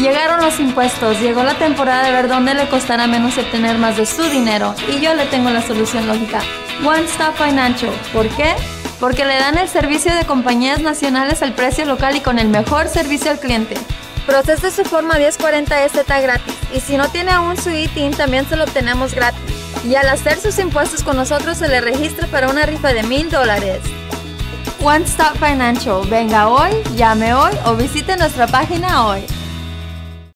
Llegaron los impuestos, llegó la temporada de ver dónde le costará menos obtener más de su dinero y yo le tengo la solución lógica. One Stop Financial. ¿Por qué? Porque le dan el servicio de compañías nacionales al precio local y con el mejor servicio al cliente. Procese su forma 1040 EZ gratis y si no tiene aún su ITIN también se lo obtenemos gratis. Y al hacer sus impuestos con nosotros se le registra para una rifa de mil dólares. One Stop Financial. Venga hoy, llame hoy o visite nuestra página hoy.